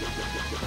Let's go.